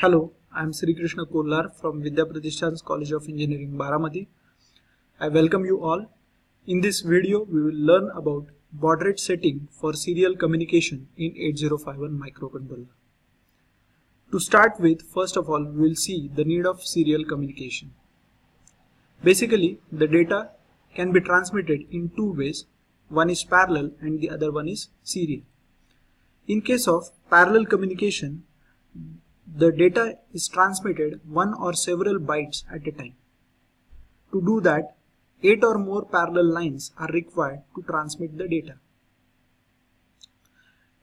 Hello, I am Shrikrishna Kolhar from Vidya Pratishthan's College of Engineering, Baramati. I welcome you all. In this video, we will learn about baud rate setting for serial communication in 8051 microcontroller. To start with, first of all, we will see the need of serial communication. Basically, the data can be transmitted in two ways. One is parallel and the other one is serial. In case of parallel communication, the data is transmitted one or several bytes at a time. To do that, 8 or more parallel lines are required to transmit the data.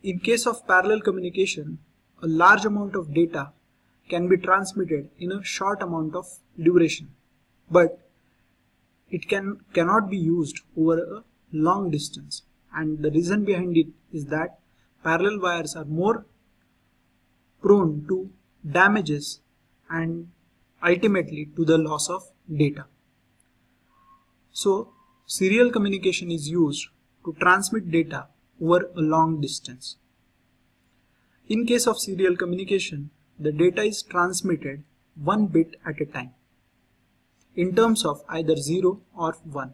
In case of parallel communication, a large amount of data can be transmitted in a short amount of duration, but it can cannot be used over a long distance and the reason behind it is that parallel wires are more prone to damages and ultimately to the loss of data. So serial communication is used to transmit data over a long distance. In case of serial communication, the data is transmitted one bit at a time in terms of either 0 or 1.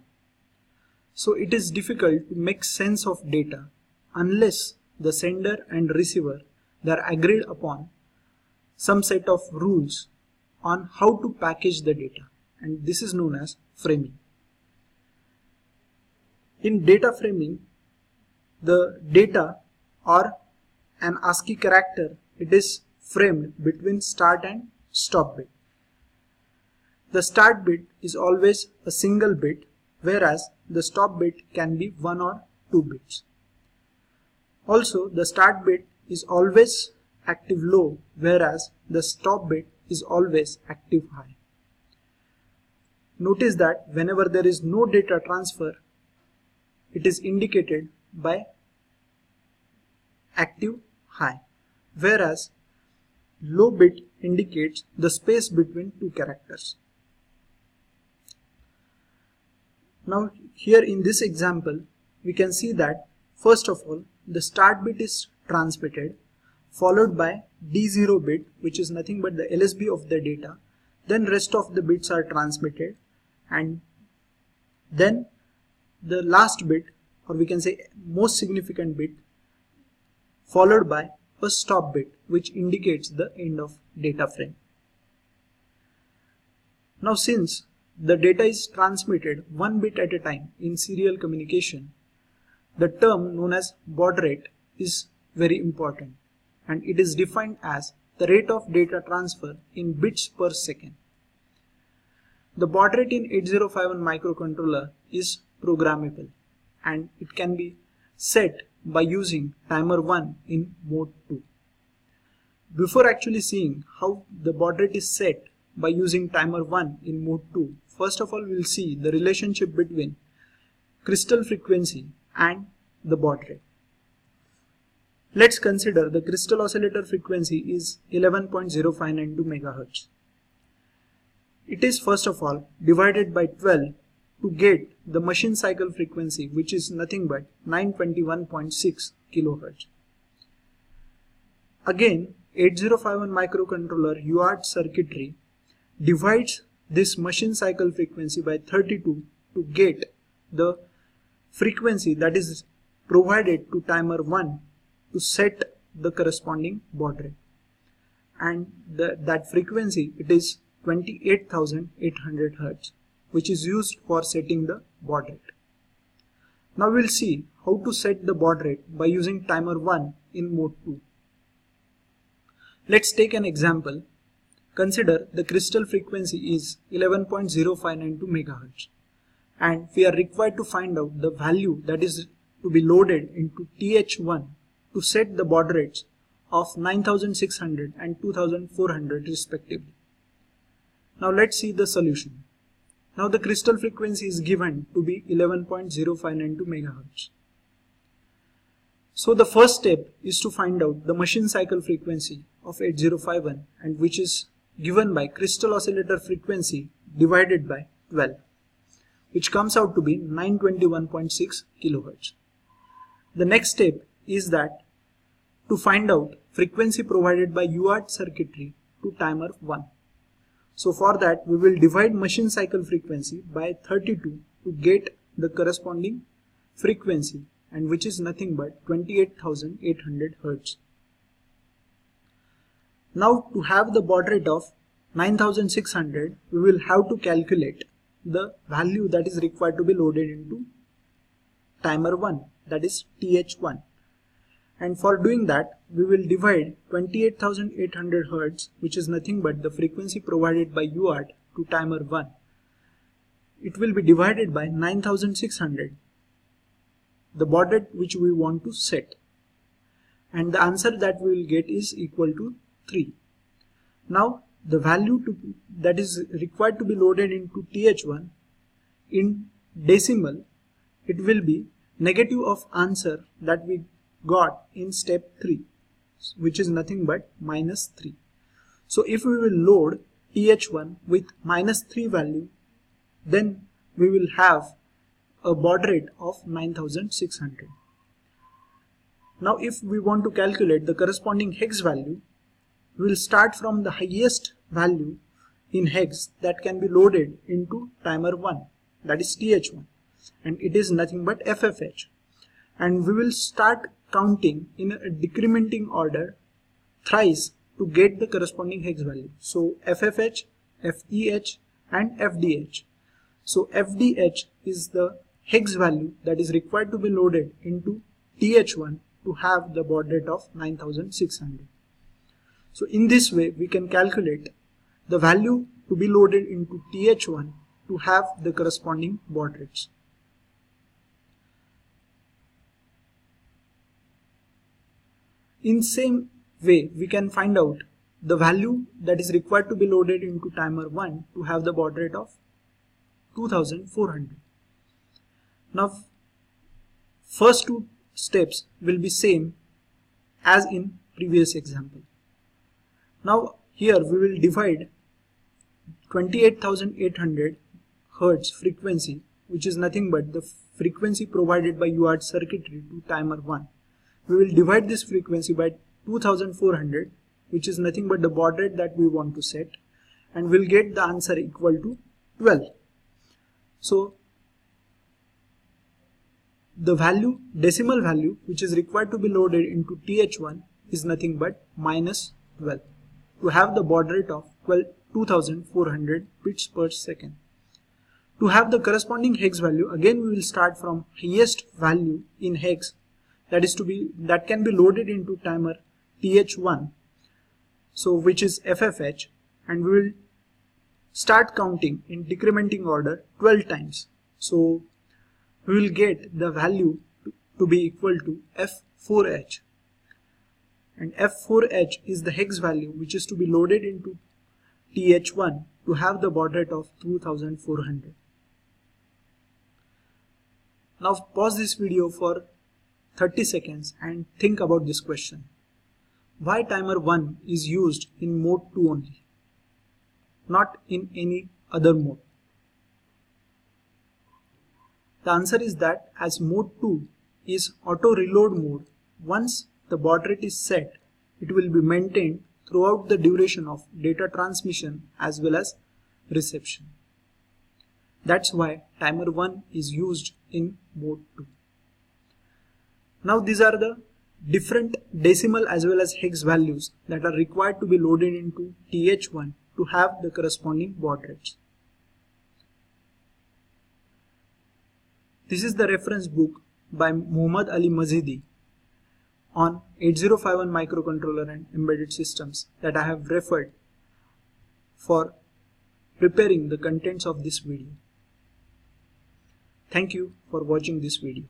So it is difficult to make sense of data unless the sender and receiver they are agreed upon some set of rules on how to package the data and this is known as framing. In data framing, the data or an ASCII character it is framed between start and stop bit. The start bit is always a single bit whereas the stop bit can be one or two bits. Also the start bit is always active low whereas the stop bit is always active high. Notice that whenever there is no data transfer it is indicated by active high whereas low bit indicates the space between two characters. Now here in this example we can see that first of all the start bit is transmitted followed by D0 bit which is nothing but the LSB of the data then rest of the bits are transmitted and then the last bit or we can say most significant bit followed by a stop bit which indicates the end of data frame. Now since the data is transmitted one bit at a time in serial communication, the term known as baud rate is very important and it is defined as the rate of data transfer in bits per second. The baud rate in 8051 microcontroller is programmable and it can be set by using timer 1 in mode 2. Before actually seeing how the baud rate is set by using timer 1 in mode 2, first of all we will see the relationship between crystal frequency and the baud rate. Let's consider the crystal oscillator frequency is 11.0592 MHz. It is first of all divided by 12 to get the machine cycle frequency which is nothing but 921.6 kHz. Again 8051 microcontroller UART circuitry divides this machine cycle frequency by 32 to get the frequency that is provided to timer 1 to set the corresponding baud rate and the, that frequency it is 28800 Hz which is used for setting the baud rate. Now we'll see how to set the baud rate by using timer 1 in mode 2. Let's take an example. Consider the crystal frequency is 11.0592 MHz and we are required to find out the value that is to be loaded into TH1 to set the baud rates of 9600 and 2400 respectively. Now let's see the solution. Now the crystal frequency is given to be 11.0592 MHz. So the first step is to find out the machine cycle frequency of 8051 and which is given by crystal oscillator frequency divided by 12 which comes out to be 921.6 kHz. The next step is that to find out frequency provided by UART circuitry to timer 1. So for that we will divide machine cycle frequency by 32 to get the corresponding frequency and which is nothing but 28,800 Hertz. Now to have the baud rate of 9600 we will have to calculate the value that is required to be loaded into timer 1 that is TH1 and for doing that we will divide 28800 Hertz which is nothing but the frequency provided by UART to timer 1 it will be divided by 9600 the baud rate which we want to set. And the answer that we will get is equal to 3 now the value to, that is required to be loaded into th1 in decimal it will be negative of answer that we got in step 3 which is nothing but minus 3 so if we will load th1 with minus 3 value then we will have a baud rate of 9600 now if we want to calculate the corresponding hex value we will start from the highest value in hex that can be loaded into timer 1 that is th1 and it is nothing but ffh and we will start counting in a decrementing order thrice to get the corresponding hex value. So ffh feh and fdh so fdh is the hex value that is required to be loaded into th1 to have the baud rate of 9600 so in this way we can calculate the value to be loaded into TH1 to have the corresponding baud rates. In same way we can find out the value that is required to be loaded into timer 1 to have the baud rate of 2400. Now first two steps will be same as in previous example. Now here we will divide 28,800 Hertz frequency which is nothing but the frequency provided by UART circuitry to timer 1. We will divide this frequency by 2400 which is nothing but the baud rate that we want to set and we'll get the answer equal to 12. So the value decimal value which is required to be loaded into TH1 is nothing but minus 12 to have the baud rate of 2400 bits per second. To have the corresponding hex value again we will start from highest value in hex that is to be that can be loaded into timer th1 so which is ffh and we will start counting in decrementing order 12 times so we will get the value to be equal to f4h and F4H is the hex value which is to be loaded into TH1 to have the baud rate of 2400. Now pause this video for 30 seconds and think about this question. Why timer 1 is used in mode 2 only, not in any other mode? The answer is that as mode 2 is auto reload mode, once the baud rate is set, it will be maintained throughout the duration of data transmission as well as reception. That's why timer 1 is used in mode 2. Now these are the different decimal as well as hex values that are required to be loaded into TH1 to have the corresponding baud rates. This is the reference book by Muhammad Ali Mazidi on 8051 microcontroller and embedded systems that I have referred for preparing the contents of this video. Thank you for watching this video.